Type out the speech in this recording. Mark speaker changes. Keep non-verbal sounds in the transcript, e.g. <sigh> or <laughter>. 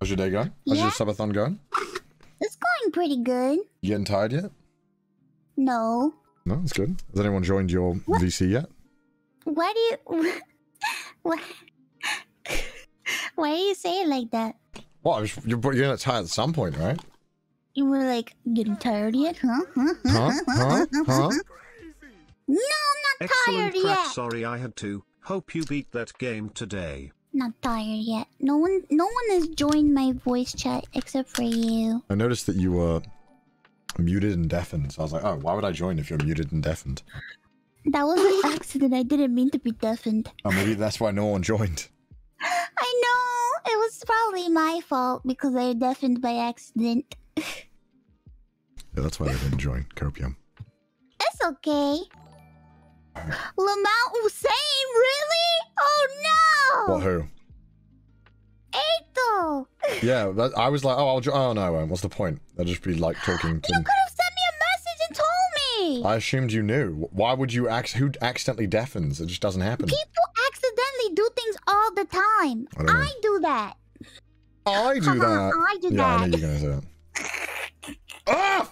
Speaker 1: How's your day going? How's
Speaker 2: Yeah.
Speaker 1: your subathon going?
Speaker 2: It's going pretty good.
Speaker 1: You getting tired yet?
Speaker 2: No.
Speaker 1: No, that's good. Has anyone joined your
Speaker 2: What?
Speaker 1: VC yet?
Speaker 2: Why do you... <laughs> Why... Why do you say it like that?
Speaker 1: What? I You're, you're gonna get tired at some point, right?
Speaker 2: You were like, getting tired yet? Huh? Huh?
Speaker 1: Huh? Huh? Huh?
Speaker 2: No, I'm not
Speaker 3: Excellent
Speaker 2: tired
Speaker 3: crack.
Speaker 2: yet.
Speaker 3: Sorry I had to. Hope you beat that game today.
Speaker 2: Not tired yet. No one, no one has joined my voice chat except for you.
Speaker 1: I noticed that you were muted and deafened. So I was like, oh, why would I join if you're muted and deafened?
Speaker 2: That was an accident. I didn't mean to be deafened.
Speaker 1: Oh, maybe that's why no one joined.
Speaker 2: I know. It was probably my fault because I deafened by accident.
Speaker 1: Yeah, that's why I didn't join. Copium.
Speaker 2: It's okay. Lamau Hussein, really?
Speaker 1: What? Who?
Speaker 2: Eito!
Speaker 1: Yeah, that, I was like, oh, I'll. Oh no, I won't. What's the point? I'll just be like talking <gasps> to.
Speaker 2: You could have sent me a message and told me!
Speaker 1: I assumed you knew. Why would you act? Who accidentally deafens? It just doesn't happen.
Speaker 2: People accidentally do things all the time.
Speaker 1: I know.
Speaker 2: I do that.
Speaker 1: I do <laughs> that.
Speaker 2: I do
Speaker 1: yeah, I
Speaker 2: that.
Speaker 1: knew you were gonna say that. <laughs> ah,